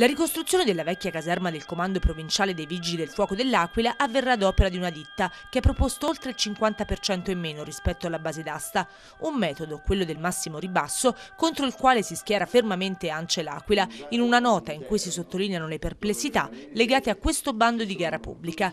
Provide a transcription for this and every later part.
La ricostruzione della vecchia caserma del Comando Provinciale dei Vigili del Fuoco dell'Aquila avverrà ad opera di una ditta che ha proposto oltre il 50% in meno rispetto alla base d'asta, un metodo, quello del massimo ribasso, contro il quale si schiera fermamente Ance l'Aquila in una nota in cui si sottolineano le perplessità legate a questo bando di gara pubblica.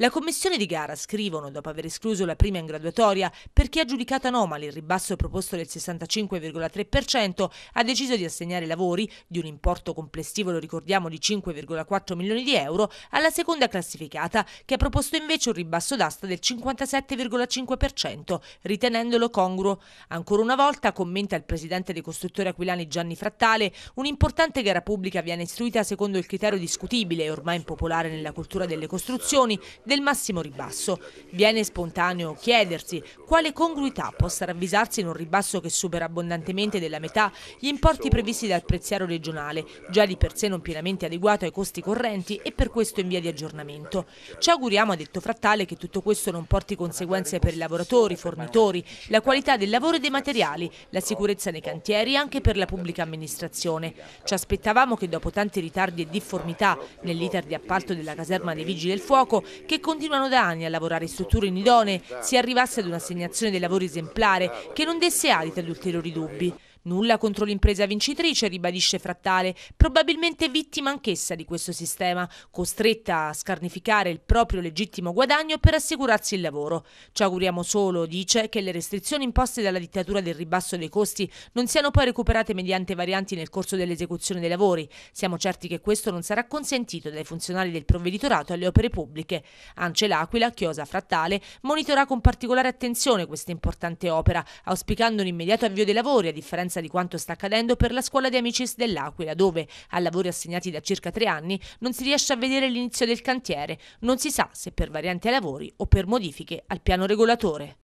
La commissione di gara, scrivono, dopo aver escluso la prima in graduatoria, perché ha giudicato anomali il ribasso proposto del 65,3%, ha deciso di assegnare lavori di un importo complessivo, lo ricordiamo, di 5,4 milioni di euro, alla seconda classificata, che ha proposto invece un ribasso d'asta del 57,5%, ritenendolo congruo. Ancora una volta, commenta il presidente dei costruttori aquilani Gianni Frattale, un'importante gara pubblica viene istruita secondo il criterio discutibile e ormai impopolare nella cultura delle costruzioni del massimo ribasso. Viene spontaneo chiedersi quale congruità possa ravvisarsi in un ribasso che supera abbondantemente della metà gli importi previsti dal prezziario regionale, già di per sé non pienamente adeguato ai costi correnti e per questo in via di aggiornamento. Ci auguriamo, ha detto Frattale, che tutto questo non porti conseguenze per i lavoratori, i fornitori, la qualità del lavoro e dei materiali, la sicurezza nei cantieri e anche per la pubblica amministrazione. Ci aspettavamo che dopo tanti ritardi e difformità nell'iter di appalto della caserma dei Vigili del Fuoco, che continuano da anni a lavorare in strutture inidonee, si arrivasse ad un'assegnazione dei lavori esemplare che non desse adito ad ulteriori dubbi. Nulla contro l'impresa vincitrice, ribadisce Frattale, probabilmente vittima anch'essa di questo sistema, costretta a scarnificare il proprio legittimo guadagno per assicurarsi il lavoro. Ci auguriamo solo, dice, che le restrizioni imposte dalla dittatura del ribasso dei costi non siano poi recuperate mediante varianti nel corso dell'esecuzione dei lavori. Siamo certi che questo non sarà consentito dai funzionari del provveditorato alle opere pubbliche. Ance l'Aquila, chiosa Frattale, monitorerà con particolare attenzione questa importante opera, auspicando un immediato avvio dei lavori a differenza differenza di quanto sta accadendo per la scuola di Amicis dell'Aquila, dove, a lavori assegnati da circa tre anni, non si riesce a vedere l'inizio del cantiere. Non si sa se per varianti ai lavori o per modifiche al piano regolatore.